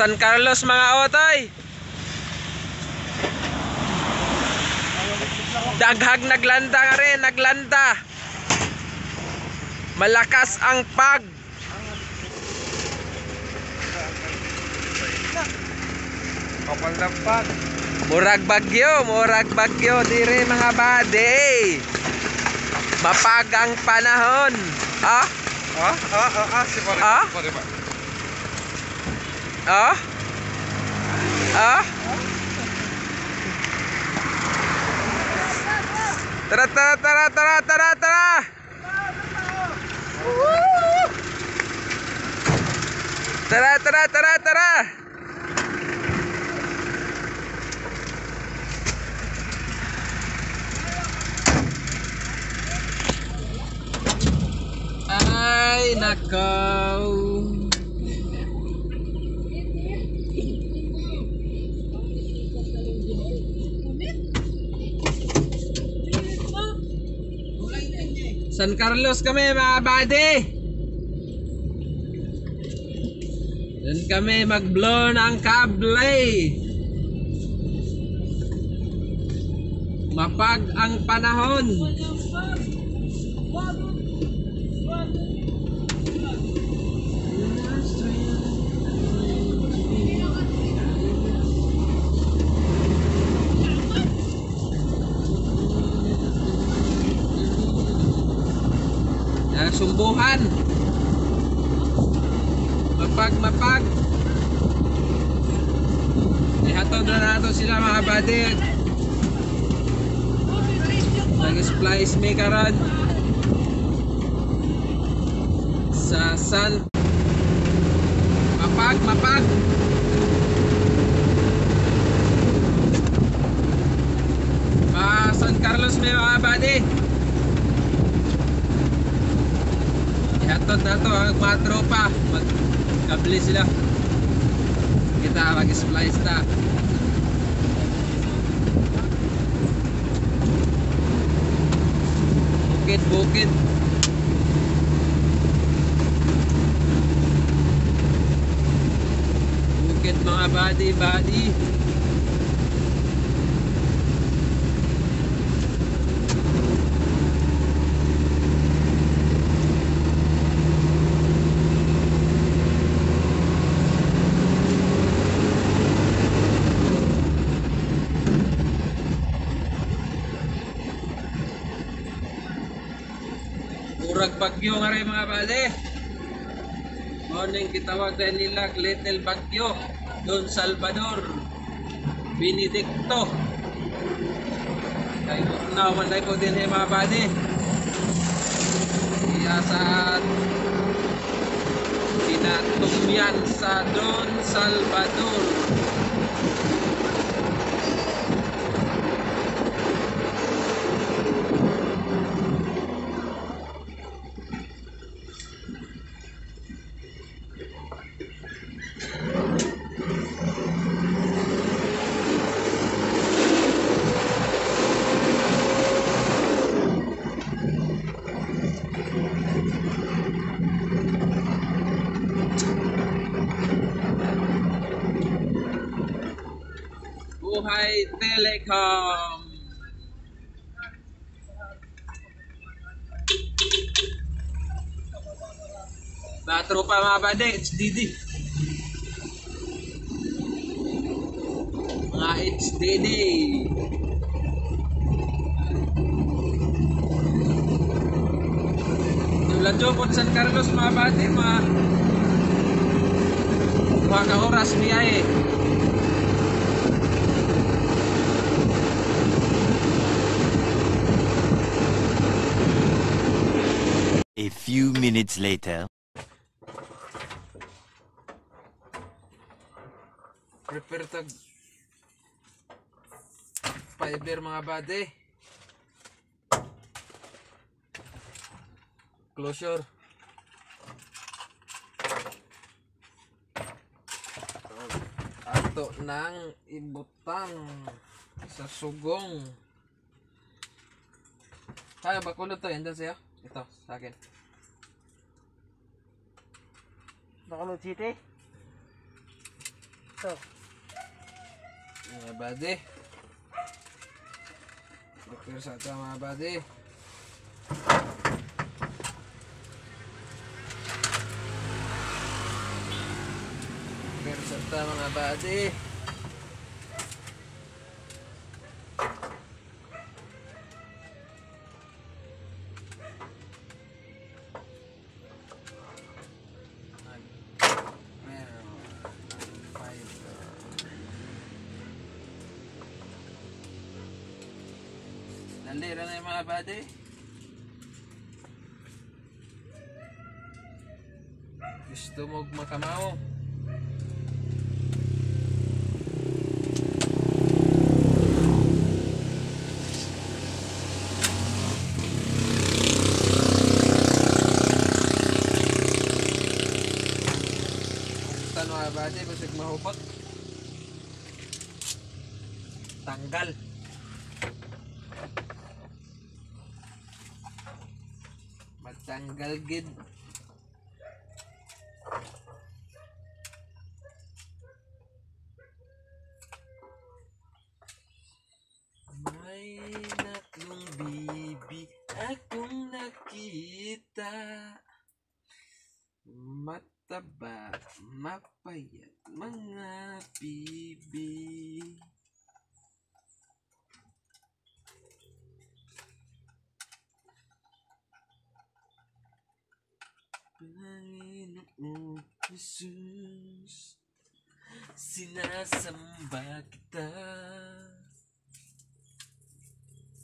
San Carlos mga otoy. Daghag naglanda nga rin, naglanda. Malakas ang pag. Kapal ng pag. Murag bagyo, murag bagyo dire mga bade. Mapag ang panahon. Ah? Ah, ah, ah, ah, si pare. Ah? Pare ba? Ah? Ah? Tara, tara, tara, tara, tara, tara! Tara, tara, tara, tara! Ay, nakaw! San Carlos kami mga bade. Doon kami mag-blow ng kable. Mapag ang panahon. Sumbuhan. Mapag, mapag. Ihatod na nato sila mga bade. Nag-splice me karon. Sa San Mapag, mapag. Pa San Carlos may mga. Ihatod na to ang mga tropa. Magkabli sila. Kita mag-splice na. Bukid. Bukid mga body, Murag bagyo nga rin mga bale. Morning kitawag din nila Little Bagyo. Don Salvador. Benedicto. Kaya naman tayo po din eh mga bale. Kaya sa Pinatumyan sa Don Salvador. Telecom. Mga tropa mga bade, HDD. Mga HDD. Ladyo po sa San Carlos mga bade, mga mga ka-oras biyahe. A few minutes later. Prepare tag fiber mga bade. Closure. Ato nang ibutang sa sugong. Kaya ba kulot to? Yan sa'yo? Ito, sa akin. Bacolod City. Ito. Mga bade. Doktor sa ata mga bade. Doktor sa ata mga bade. Nalira na yung mga bade. Gusto mo makamaw. Buktan mga bade, basig mahupot. Tanggal. Matanggal gid. May tatlong bibi akong nakita. Mataba, mapayat, Jesus, sinasamba kita.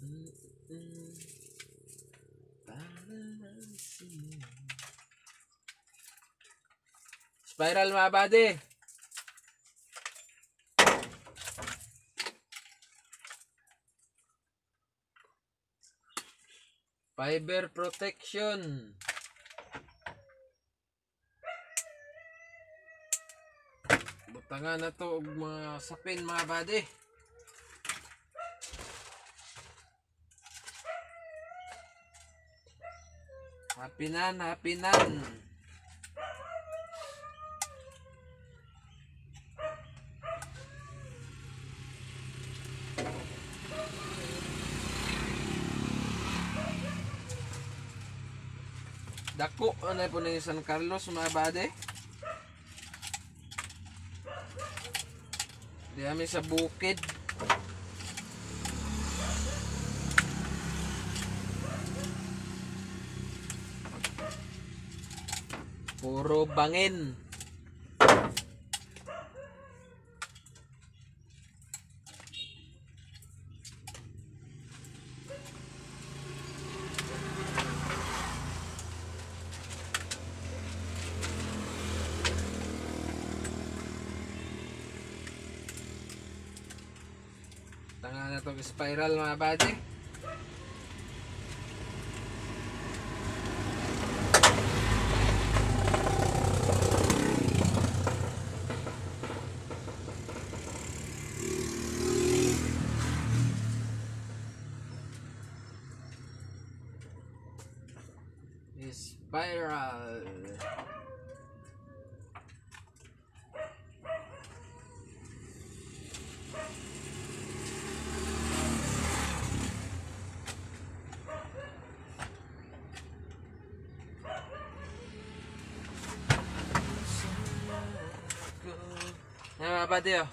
Mm-mm. Para lang sa'yo. Spiral mga buddy. Fiber protection. Butangan na to og mga sapin mga buddy. Hapinan, hapinan. Dako, ano po yung San Carlos, mga bade? Di kami sa bukid. Puro bangin. Tanga na tong spiral mga bade. Spiral. Yan mga bade oh.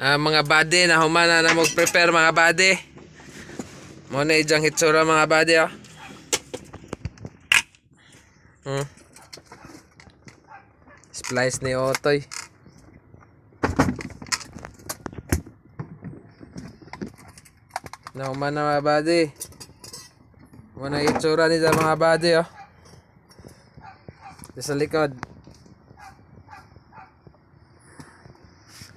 Ah, mga bade na humana na mag-prepare mga bade. Mo na ijang hitsura mga bade oh. Hmm. Splice ni Otoy. Na humana mga bade. Mo na hitsura ni sa mga bade oh. Sa likod.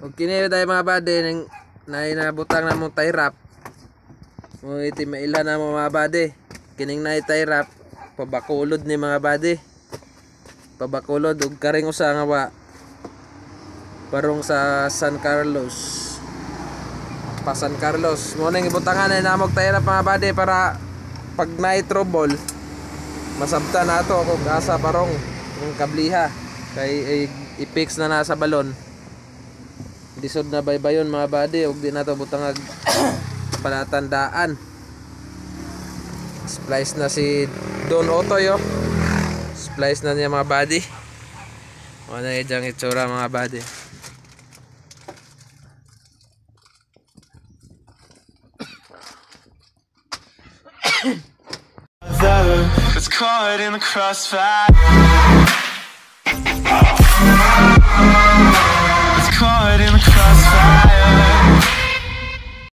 O kini tayo mga bade nang nainabutang na mong tie wrap. Mo iti maila na mo mga bade. Kining na tie wrap pabakulod ni mga bade. Pabakulod ug karing usa nga ba parong sa San Carlos. Pa San Carlos. Mo nang ibutangan na namog tie wrap mga bade para pag nitro ball masabta na to kung asa parong yung kabliha. Kay i-fix na nasa balon. Disod na baybayon mga body ug di na to butangag palatandaan. Splice na si Don Otoy oh. splice na niya mga body ano yung itsura mga body crossfire.